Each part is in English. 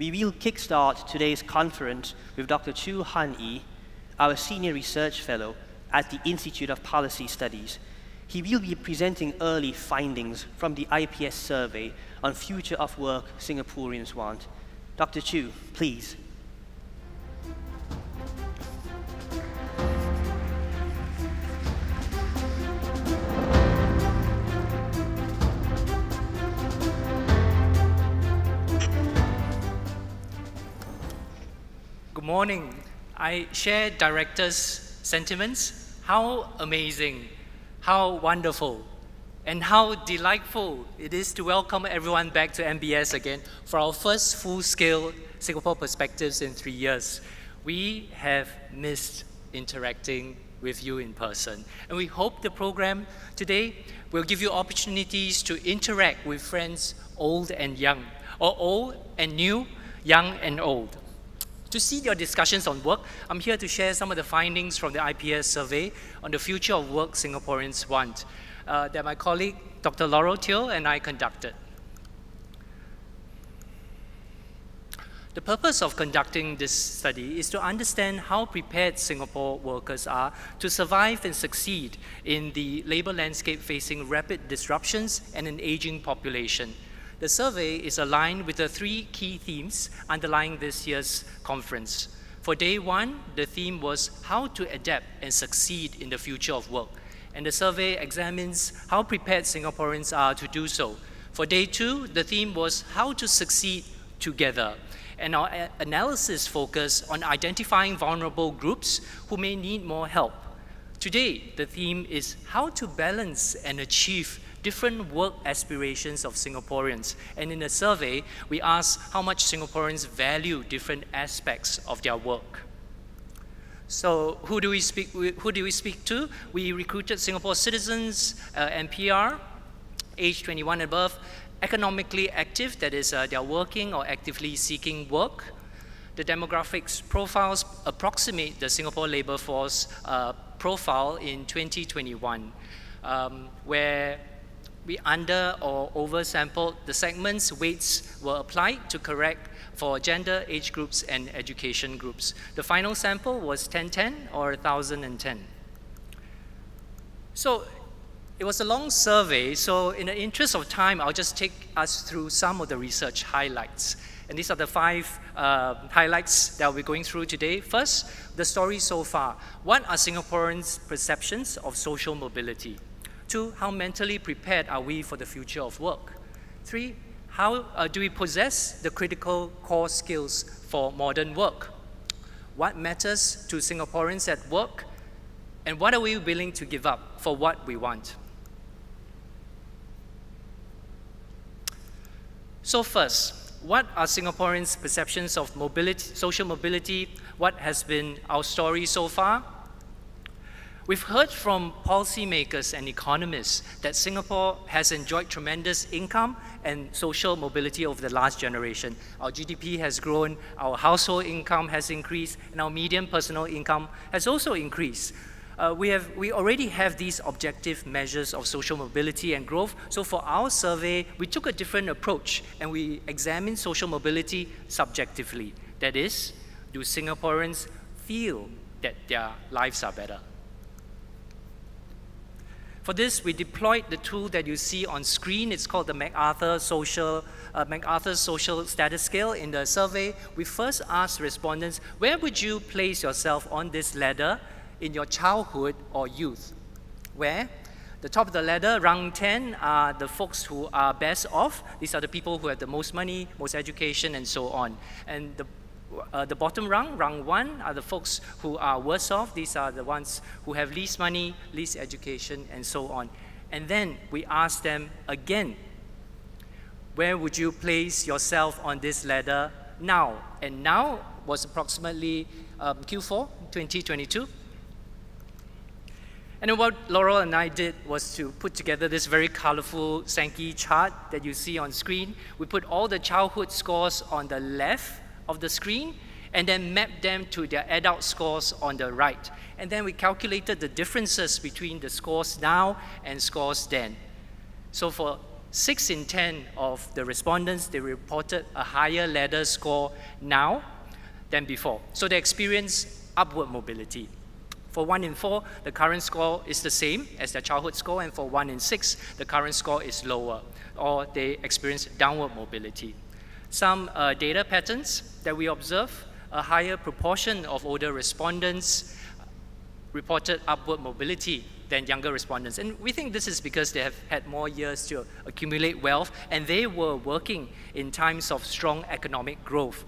we will kickstart today's conference with Dr. Chew Han Ei, our Senior Research Fellow at the Institute of Policy Studies. He will be presenting early findings from the IPS survey on future of work Singaporeans want. Dr. Chew, please. Morning. I share director's sentiments. How amazing, how wonderful, and how delightful it is to welcome everyone back to MBS again for our first full-scale Singapore Perspectives in three years. We have missed interacting with you in person. And we hope the program today will give you opportunities to interact with friends old and young, or old and new, young and old. To see your discussions on work, I'm here to share some of the findings from the IPS survey on the future of work Singaporeans want uh, that my colleague Dr. Laurel Teo and I conducted. The purpose of conducting this study is to understand how prepared Singapore workers are to survive and succeed in the labor landscape facing rapid disruptions and an aging population. The survey is aligned with the three key themes underlying this year's conference. For day one, the theme was how to adapt and succeed in the future of work. And the survey examines how prepared Singaporeans are to do so. For day two, the theme was how to succeed together. And our analysis focused on identifying vulnerable groups who may need more help. Today, the theme is how to balance and achieve different work aspirations of Singaporeans. And in the survey, we asked how much Singaporeans value different aspects of their work. So who do we speak, who do we speak to? We recruited Singapore citizens uh, and PR, age 21 and above, economically active, that is, uh, they're working or actively seeking work. The demographics profiles approximate the Singapore labor force uh, profile in 2021, um, where we under or oversampled the segments, weights were applied to correct for gender, age groups, and education groups. The final sample was 1010 or 1010. So it was a long survey, so in the interest of time, I'll just take us through some of the research highlights. And these are the five uh, highlights that we're going through today. First, the story so far. What are Singaporeans' perceptions of social mobility? Two, how mentally prepared are we for the future of work? Three, how uh, do we possess the critical core skills for modern work? What matters to Singaporeans at work? And what are we willing to give up for what we want? So first, what are Singaporeans' perceptions of mobility, social mobility? What has been our story so far? We've heard from policymakers and economists that Singapore has enjoyed tremendous income and social mobility over the last generation. Our GDP has grown, our household income has increased, and our median personal income has also increased. Uh, we, have, we already have these objective measures of social mobility and growth. So for our survey, we took a different approach and we examined social mobility subjectively. That is, do Singaporeans feel that their lives are better? For this, we deployed the tool that you see on screen. It's called the MacArthur Social, uh, MacArthur Social Status Scale. In the survey, we first asked respondents, where would you place yourself on this ladder in your childhood or youth? Where? The top of the ladder, rung 10, are the folks who are best off. These are the people who have the most money, most education, and so on. And the uh, the bottom rung, rung one, are the folks who are worse off. These are the ones who have least money, least education, and so on. And then we ask them again, where would you place yourself on this ladder now? And now was approximately um, Q4 2022. And what Laurel and I did was to put together this very colorful Sankey chart that you see on screen. We put all the childhood scores on the left of the screen and then map them to their adult scores on the right. And then we calculated the differences between the scores now and scores then. So for Six in 10 of the respondents, they reported a higher ladder score now than before. So they experience upward mobility. For one in four, the current score is the same as their childhood score, and for one in six, the current score is lower, or they experience downward mobility. Some uh, data patterns that we observe, a higher proportion of older respondents reported upward mobility than younger respondents. And we think this is because they have had more years to accumulate wealth and they were working in times of strong economic growth.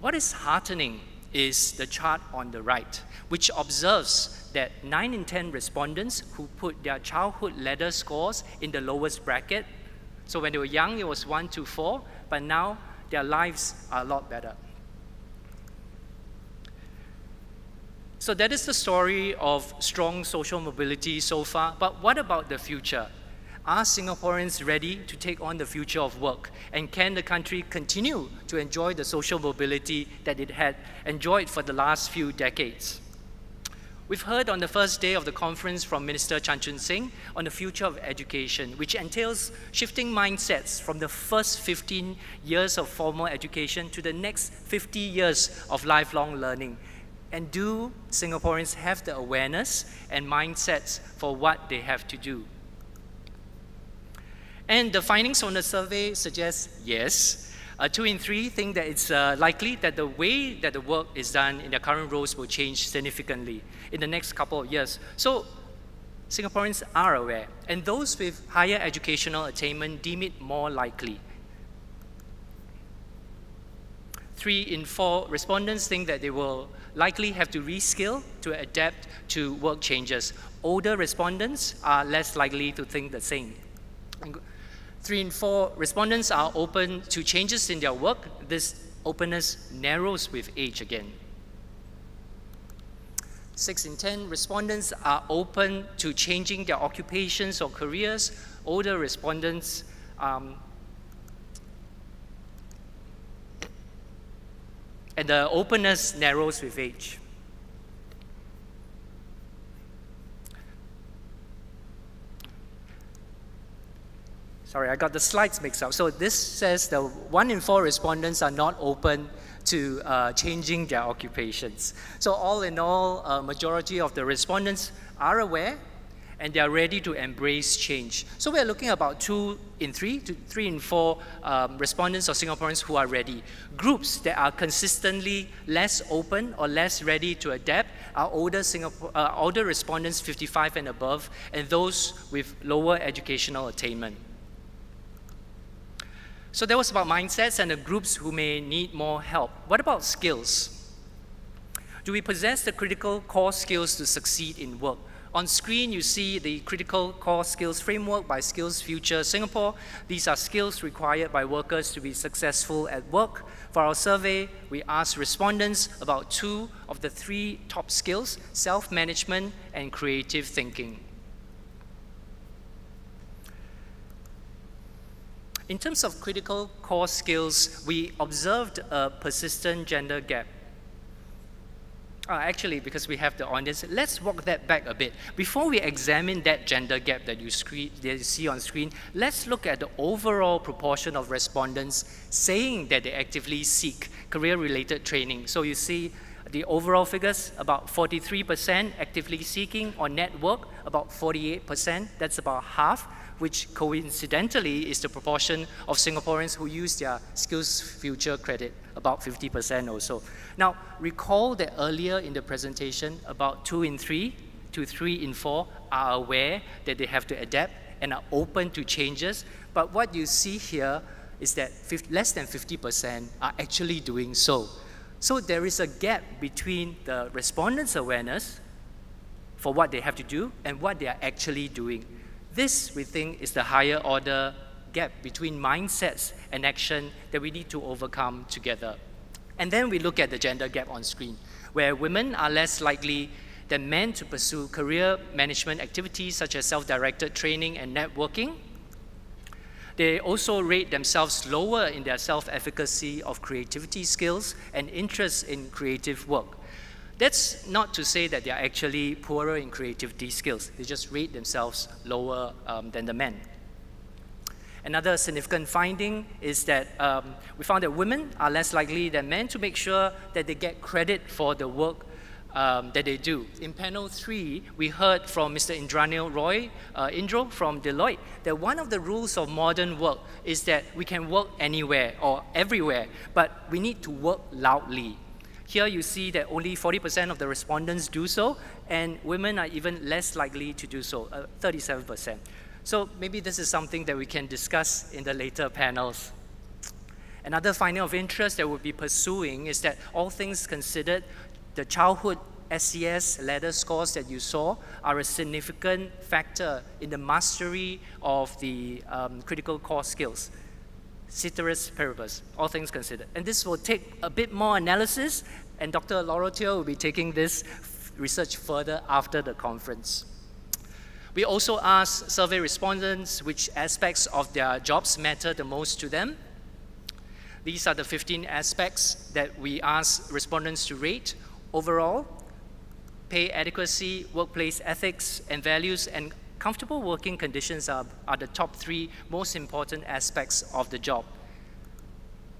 What is heartening is the chart on the right, which observes that 9 in 10 respondents who put their childhood ladder scores in the lowest bracket. So when they were young, it was 1 to 4, but now their lives are a lot better. So that is the story of strong social mobility so far. But what about the future? Are Singaporeans ready to take on the future of work? And can the country continue to enjoy the social mobility that it had enjoyed for the last few decades? We've heard on the first day of the conference from Minister Chan Chun Sing on the future of education, which entails shifting mindsets from the first 15 years of formal education to the next 50 years of lifelong learning and do Singaporeans have the awareness and mindsets for what they have to do? And the findings from the survey suggest yes. Uh, two in three think that it's uh, likely that the way that the work is done in their current roles will change significantly in the next couple of years. So Singaporeans are aware, and those with higher educational attainment deem it more likely. Three in four respondents think that they will likely have to reskill to adapt to work changes. Older respondents are less likely to think the same. Three in four respondents are open to changes in their work. This openness narrows with age again. Six in 10 respondents are open to changing their occupations or careers. Older respondents um, and the openness narrows with age. Sorry, I got the slides mixed up. So this says that one in four respondents are not open to uh, changing their occupations. So all in all, a majority of the respondents are aware and they are ready to embrace change. So we're looking about two in three, to three in four um, respondents or Singaporeans who are ready. Groups that are consistently less open or less ready to adapt are older, Singapore, uh, older respondents 55 and above, and those with lower educational attainment. So that was about mindsets and the groups who may need more help. What about skills? Do we possess the critical core skills to succeed in work? On screen, you see the critical core skills framework by Skills Future Singapore. These are skills required by workers to be successful at work. For our survey, we asked respondents about two of the three top skills, self-management and creative thinking. In terms of critical core skills, we observed a persistent gender gap uh, actually, because we have the audience, let's walk that back a bit. Before we examine that gender gap that you, that you see on screen, let's look at the overall proportion of respondents saying that they actively seek career-related training. So you see the overall figures, about 43% actively seeking on network, about 48%, that's about half which coincidentally is the proportion of Singaporeans who use their Skills Future credit, about 50% or so. Now, recall that earlier in the presentation, about two in three to three in four are aware that they have to adapt and are open to changes. But what you see here is that less than 50% are actually doing so. So there is a gap between the respondents' awareness for what they have to do and what they are actually doing. This, we think, is the higher order gap between mindsets and action that we need to overcome together. And then we look at the gender gap on screen, where women are less likely than men to pursue career management activities such as self-directed training and networking. They also rate themselves lower in their self-efficacy of creativity skills and interest in creative work. That's not to say that they are actually poorer in creativity skills. They just rate themselves lower um, than the men. Another significant finding is that um, we found that women are less likely than men to make sure that they get credit for the work um, that they do. In panel three, we heard from Mr. Indranil Roy uh, Indro from Deloitte that one of the rules of modern work is that we can work anywhere or everywhere, but we need to work loudly. Here you see that only 40% of the respondents do so, and women are even less likely to do so, uh, 37%. So maybe this is something that we can discuss in the later panels. Another finding of interest that we'll be pursuing is that all things considered, the childhood SES ladder scores that you saw are a significant factor in the mastery of the um, critical core skills. Ceteris paribus, all things considered. And this will take a bit more analysis, and Dr. Laurel Teo will be taking this research further after the conference. We also asked survey respondents which aspects of their jobs matter the most to them. These are the 15 aspects that we asked respondents to rate. Overall, pay adequacy, workplace ethics and values, and comfortable working conditions are, are the top three most important aspects of the job.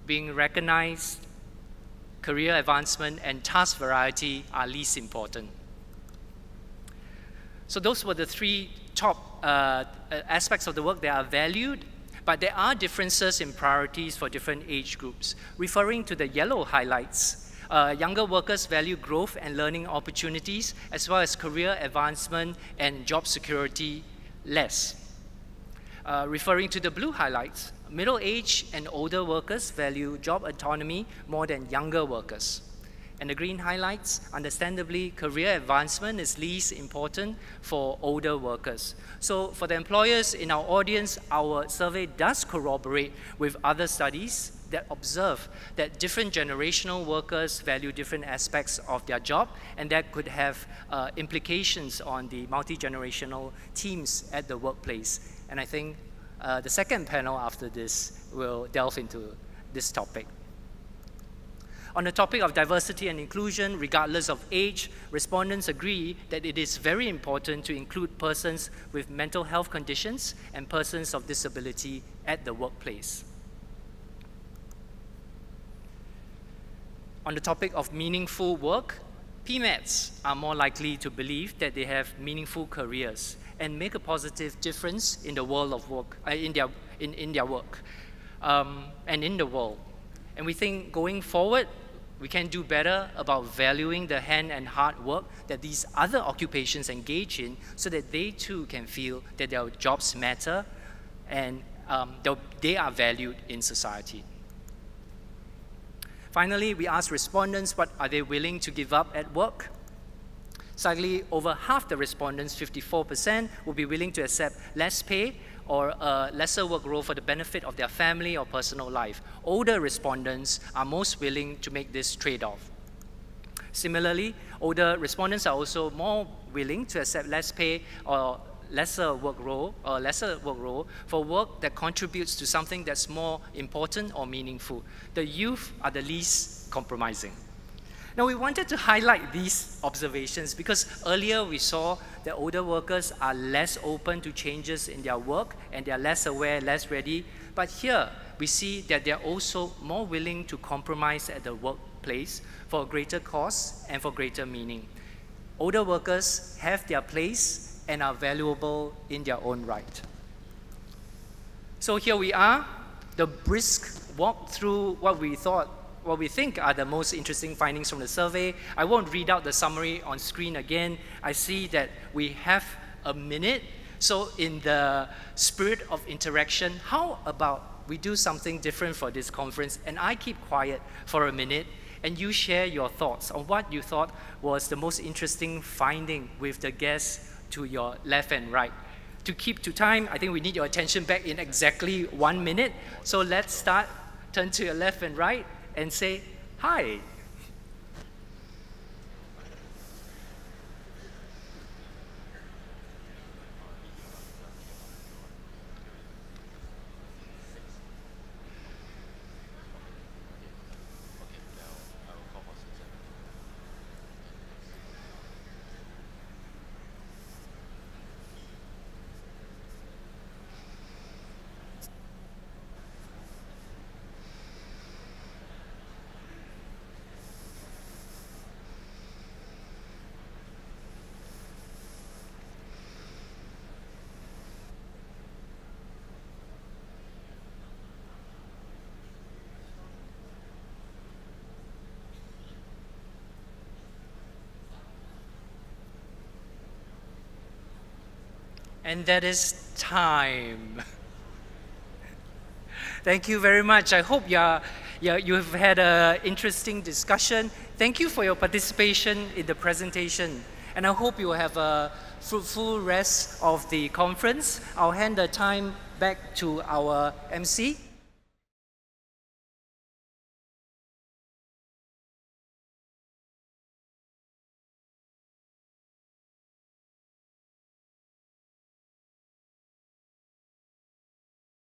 Being recognized, career advancement, and task variety are least important. So those were the three top uh, uh, aspects of the work that are valued, but there are differences in priorities for different age groups. Referring to the yellow highlights, uh, younger workers value growth and learning opportunities, as well as career advancement and job security less. Uh, referring to the blue highlights, middle-aged and older workers value job autonomy more than younger workers. And the green highlights, understandably, career advancement is least important for older workers. So for the employers in our audience, our survey does corroborate with other studies that observe that different generational workers value different aspects of their job, and that could have uh, implications on the multi-generational teams at the workplace. And I think uh, the second panel after this will delve into this topic. On the topic of diversity and inclusion, regardless of age, respondents agree that it is very important to include persons with mental health conditions and persons of disability at the workplace. On the topic of meaningful work, PMETs are more likely to believe that they have meaningful careers and make a positive difference in the world of work, uh, in, their, in, in their work um, and in the world. And we think going forward, we can do better about valuing the hand and hard work that these other occupations engage in so that they too can feel that their jobs matter and um, they are valued in society. Finally, we asked respondents what are they willing to give up at work. Sadly, over half the respondents, 54%, will be willing to accept less pay or a lesser work role for the benefit of their family or personal life. Older respondents are most willing to make this trade-off. Similarly, older respondents are also more willing to accept less pay or lesser work role or lesser work role for work that contributes to something that's more important or meaningful. The youth are the least compromising. Now, we wanted to highlight these observations because earlier we saw that older workers are less open to changes in their work and they are less aware, less ready. But here, we see that they're also more willing to compromise at the workplace for a greater cause and for greater meaning. Older workers have their place and are valuable in their own right. So here we are, the brisk walk through what we thought what we think are the most interesting findings from the survey. I won't read out the summary on screen again. I see that we have a minute. So in the spirit of interaction, how about we do something different for this conference and I keep quiet for a minute and you share your thoughts on what you thought was the most interesting finding with the guests to your left and right. To keep to time, I think we need your attention back in exactly one minute. So let's start, turn to your left and right and say, Hi, and that is time. Thank you very much. I hope you, are, you, have had an interesting discussion. Thank you for your participation in the presentation. And I hope you will have a fruitful rest of the conference. I'll hand the time back to our MC.